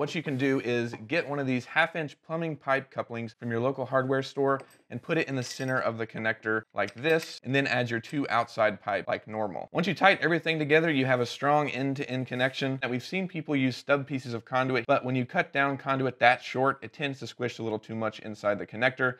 What you can do is get one of these half inch plumbing pipe couplings from your local hardware store and put it in the center of the connector like this, and then add your two outside pipe like normal. Once you tighten everything together, you have a strong end-to-end connection. Now we've seen people use stub pieces of conduit, but when you cut down conduit that short, it tends to squish a little too much inside the connector.